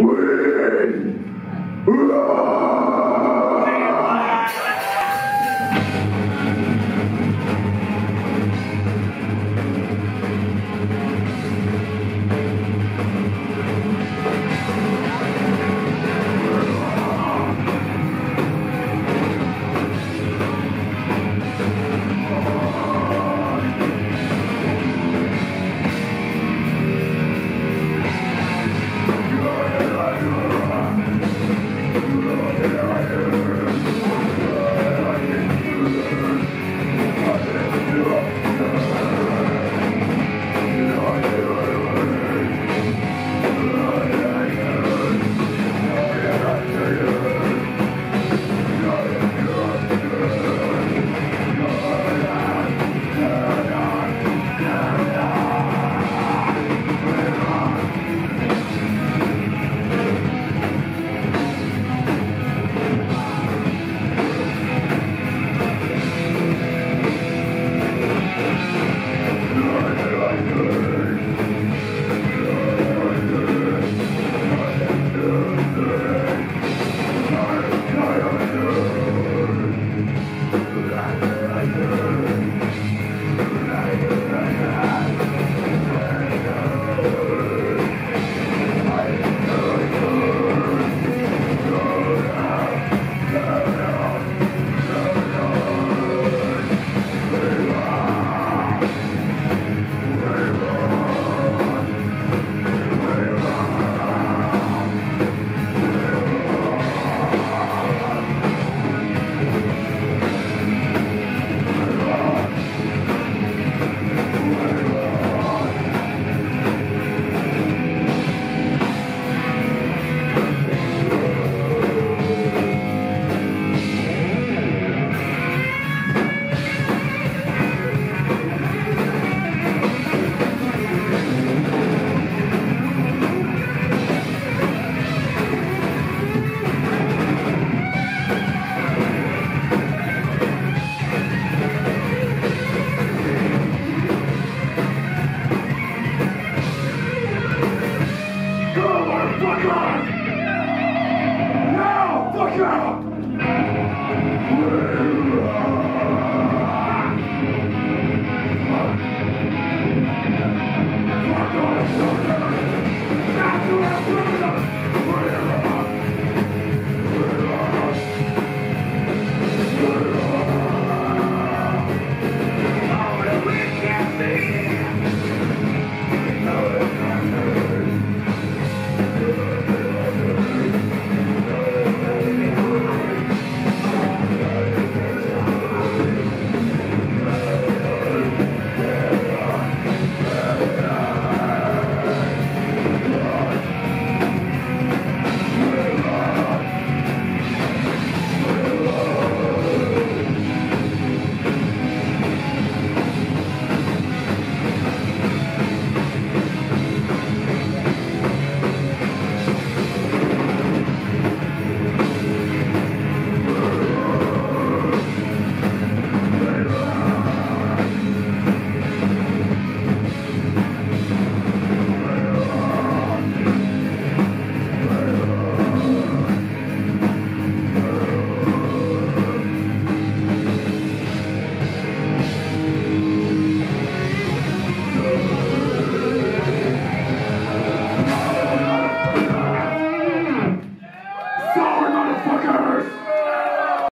Win! Motherfuckers!